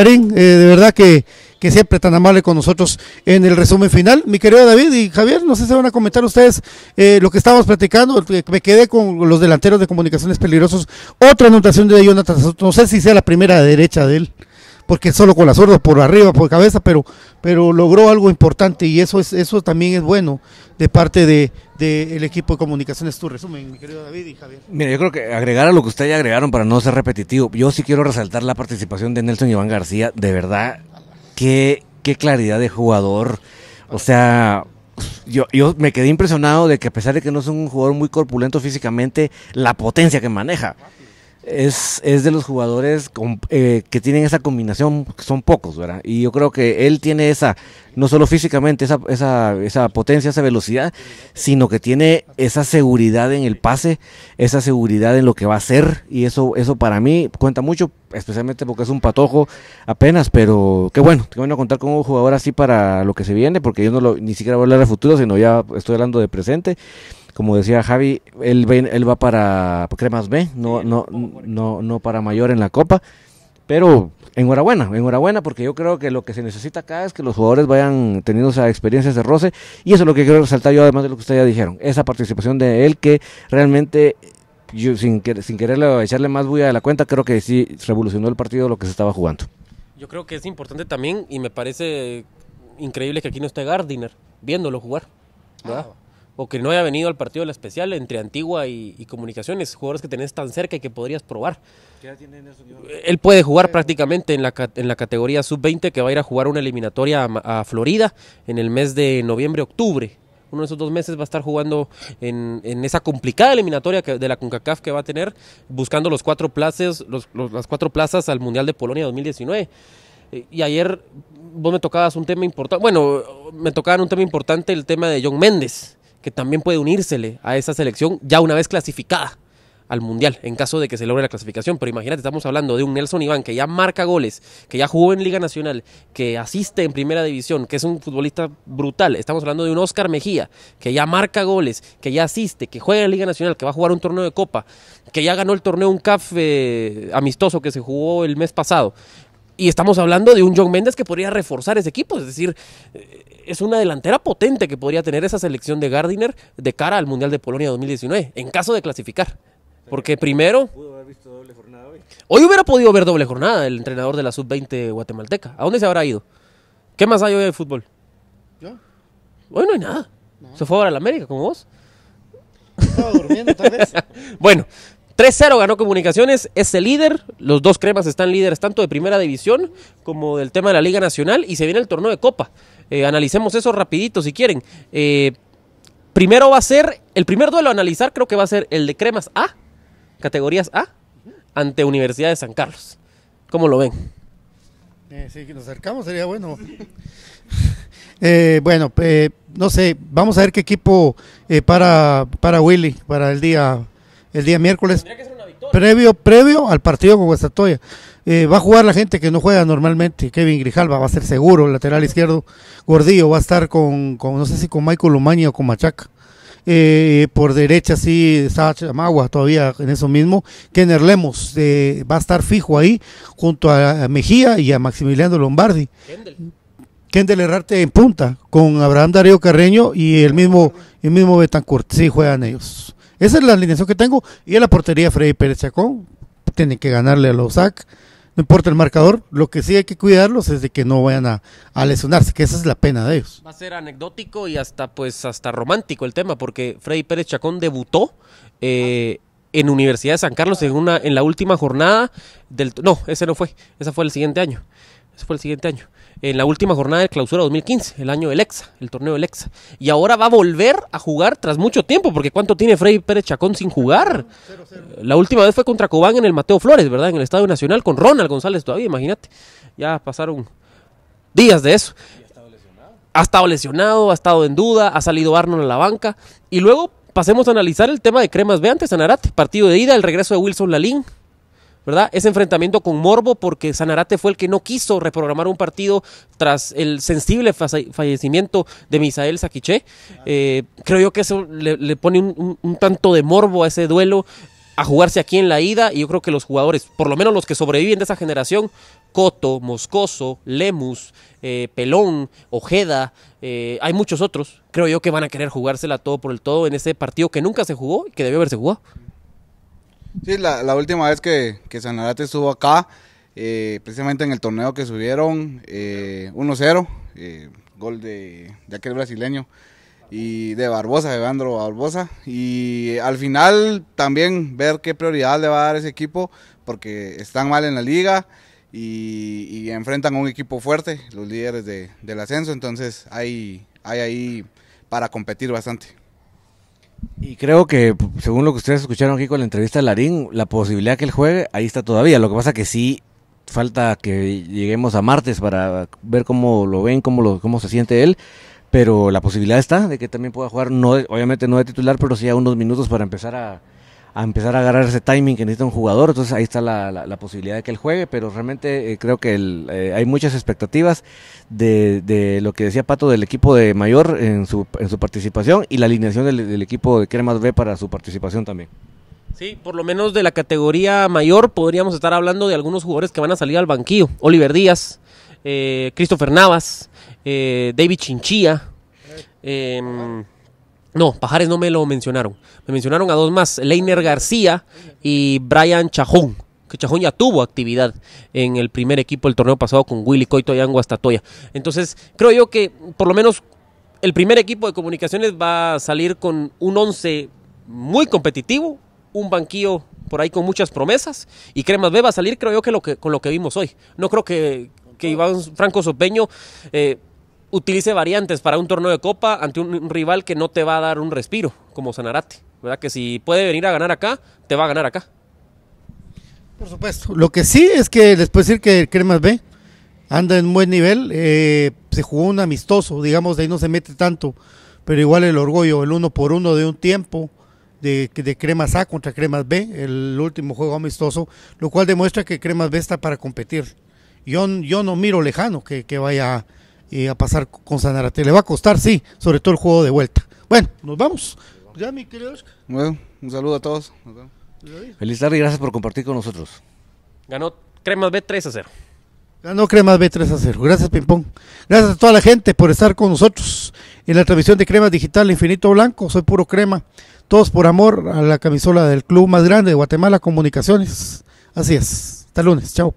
Marín, eh, de verdad que, que, siempre tan amable con nosotros en el resumen final. Mi querido David y Javier, no sé si van a comentar ustedes eh, lo que estábamos platicando, me quedé con los delanteros de comunicaciones peligrosos. Otra anotación de Jonathan, no sé si sea la primera derecha de él porque solo con la zurda por arriba, por cabeza, pero, pero logró algo importante y eso es eso también es bueno de parte de, del equipo de comunicaciones. Tu resumen, mi querido David y Javier. Mira, yo creo que agregar a lo que ustedes ya agregaron para no ser repetitivo, yo sí quiero resaltar la participación de Nelson Iván García, de verdad, qué, qué claridad de jugador, o sea... Yo, yo me quedé impresionado de que a pesar de que no es un jugador muy corpulento físicamente, la potencia que maneja es, es de los jugadores eh, que tienen esa combinación, son pocos, ¿verdad? Y yo creo que él tiene esa, no solo físicamente, esa, esa, esa potencia, esa velocidad, sino que tiene esa seguridad en el pase, esa seguridad en lo que va a hacer, y eso, eso para mí cuenta mucho, especialmente porque es un patojo apenas, pero qué bueno, qué bueno contar con un jugador así para lo que se viene, porque yo no lo, ni siquiera voy a hablar de futuro, sino ya estoy hablando de presente como decía Javi, él, él va para Cremas B, no, no, no, no para mayor en la Copa. Pero enhorabuena, enhorabuena, porque yo creo que lo que se necesita acá es que los jugadores vayan teniendo esas experiencias de roce, y eso es lo que quiero resaltar yo, además de lo que ustedes ya dijeron, esa participación de él que realmente, yo sin, sin quererle echarle más bulla a la cuenta, creo que sí revolucionó el partido lo que se estaba jugando. Yo creo que es importante también, y me parece increíble que aquí no esté Gardiner viéndolo jugar. ¿verdad? Ah o que no haya venido al partido de la especial entre Antigua y, Comunicaciones, jugadores que tenés tan cerca y que podrías probar. Él puede jugar prácticamente en la, en la categoría sub-20 que va a ir a jugar una eliminatoria a, Florida en el mes de noviembre-octubre. Uno de esos dos meses va a estar jugando en, esa complicada eliminatoria de la CONCACAF que va a tener, buscando los cuatro plazas, las cuatro plazas al Mundial de Polonia 2019. Eh, y ayer vos me tocabas un tema importante, bueno, me tocaba un tema importante el tema de John Méndez que también puede unírsele a esa selección ya una vez clasificada al Mundial, en caso de que se logre la clasificación. Pero imagínate, estamos hablando de un Nelson Iván que ya marca goles, que ya jugó en Liga Nacional, que asiste en Primera División, que es un futbolista brutal. Estamos hablando de un Oscar Mejía, que ya marca goles, que ya asiste, que juega en Liga Nacional, que va a jugar un torneo de Copa, que ya ganó el torneo un CAF eh, amistoso que se jugó el mes pasado. Y estamos hablando de un John Méndez que podría reforzar ese equipo, es decir, es una delantera potente que podría tener esa selección de Gardiner de cara al Mundial de Polonia 2019, en caso de clasificar. Porque primero... hoy? hubiera podido ver doble jornada el entrenador de la sub-20 guatemalteca. ¿A dónde se habrá ido? ¿Qué más hay hoy de fútbol? ¿Yo? Hoy no hay nada. Se fue ahora a la América, como vos. Estaba durmiendo tal vez. bueno, 3-0 ganó Comunicaciones, es el líder. Los dos cremas están líderes tanto de primera división como del tema de la Liga Nacional y se viene el torneo de Copa. Eh, analicemos eso rapidito si quieren. Eh, primero va a ser, el primer duelo a analizar creo que va a ser el de cremas A, categorías A, ante Universidad de San Carlos. ¿Cómo lo ven? Eh, sí, que nos acercamos sería bueno. bueno, no sé, vamos a ver qué equipo para, para Willy, para el día el día miércoles. Previo, previo al partido con Guastatoya. Eh, va a jugar la gente que no juega normalmente. Kevin Grijalva va a ser seguro, lateral izquierdo. Gordillo va a estar con, no sé si con Michael Umaña o con Machaca. Eh, por derecha sí está Chamagua todavía en eso mismo. Kenner Lemos eh, va a estar fijo ahí junto a Mejía y a Maximiliano Lombardi. Kendall. Kendall Herrarte en punta con Abraham Darío Carreño y el mismo, el mismo Betancourt. Sí juegan ellos. Esa es la alineación que tengo. Y en la portería Freddy Pérez Chacón. Tiene que ganarle a los SAC. No importa el marcador. Lo que sí hay que cuidarlos es de que no vayan a, lesionarse, que esa es la pena de ellos. Va a ser anecdótico y hasta pues hasta romántico el tema, porque Freddy Pérez Chacón debutó eh, en Universidad de San Carlos en una en la última jornada del no, ese no fue, ese fue el siguiente año. Ese fue el siguiente año en la última jornada de clausura 2015, el año del EXA, el torneo del EXA. Y ahora va a volver a jugar tras mucho tiempo, porque ¿cuánto tiene Freddy Pérez Chacón sin jugar? La última vez fue contra Cobán en el Mateo Flores, ¿verdad? En el Estadio Nacional con Ronald González todavía, imagínate. Ya pasaron días de eso. Ha estado lesionado, ha estado en duda, ha salido Arnold a la banca. Y luego pasemos a analizar el tema de Cremas B antes Sanarate. Partido de ida, el regreso de Wilson Lalín, ¿verdad? Ese enfrentamiento con Morbo porque Sanarate fue el que no quiso reprogramar un partido tras el sensible fallecimiento de Misael Saquiché. Eh, creo yo que eso le, pone un, tanto de morbo a ese duelo a jugarse aquí en la ida y yo creo que los jugadores, por lo menos los que sobreviven de esa generación, Coto, Moscoso, Lemus, eh, Pelón, Ojeda, eh, hay muchos otros. Creo yo que van a querer jugársela todo por el todo en ese partido que nunca se jugó y que debió haberse jugado. Sí, la, última vez que, que Sanarate estuvo acá, eh, precisamente en el torneo que subieron 1-0, gol de, de aquel brasileño y de Barbosa, de Evandro Barbosa. Y al final también ver qué prioridad le va a dar ese equipo, porque están mal en la liga y, enfrentan a un equipo fuerte, los líderes de, del ascenso, entonces hay, hay ahí para competir bastante. Y creo que, según lo que ustedes escucharon aquí con la entrevista de Larín, la posibilidad que él juegue, ahí está todavía. Lo que pasa que sí falta que lleguemos a martes para ver cómo lo ven, cómo, lo, cómo se siente él pero la posibilidad está de que también pueda jugar, no obviamente no de titular, pero sí a unos minutos para empezar a, empezar a agarrar ese timing que necesita un jugador, entonces ahí está la, posibilidad de que él juegue, pero realmente eh, creo que eh, hay muchas expectativas de, lo que decía Pato del equipo de Mayor en su, en su participación y la alineación del, equipo de Cremas B para su participación también. Sí, por lo menos de la categoría mayor podríamos estar hablando de algunos jugadores que van a salir al banquillo. Oliver Díaz, eh, Christopher Navas, eh, David Chinchilla. No, Pajares no me lo mencionaron. Me mencionaron a dos más, Leiner García y Brian Chajón. Que Chajón ya tuvo actividad en el primer equipo del torneo pasado con Willy Coito y Anguastatoya. Entonces, creo yo que por lo menos el primer equipo de comunicaciones va a salir con un 11 muy competitivo, un banquillo por ahí con muchas promesas y Cremas B va a salir creo yo que, lo que con lo que vimos hoy. No creo que, que Iván Franco Sopeño eh, utilice variantes para un torneo de copa ante un, rival que no te va a dar un respiro, como Sanarate. ¿Verdad? Que si puede venir a ganar acá, te va a ganar acá. Por supuesto. Lo que sí es que después decir que el Cremas B anda en buen nivel. Eh, se jugó un amistoso, digamos, de ahí no se mete tanto. Pero igual el orgullo, el uno por uno de un tiempo de, de Cremas A contra Cremas B, el último juego amistoso, lo cual demuestra que Cremas B está para competir. Yo, yo no miro lejano que, que vaya a pasar con Sanarate. Le va a costar, sí, sobre todo el juego de vuelta. Bueno, nos vamos. Ya, mi querido Bueno, un saludo a todos. Feliz tarde y gracias por compartir con nosotros. Ganó Cremas B 3 a 0. Ganó Cremas B 3 a 0. Gracias, Pimpón. Gracias a toda la gente por estar con nosotros en la transmisión de Cremas Digital Infinito Blanco. Soy puro crema. Todos por amor a la camisola del club más grande de Guatemala, Comunicaciones. Así es. Hasta lunes. Chao.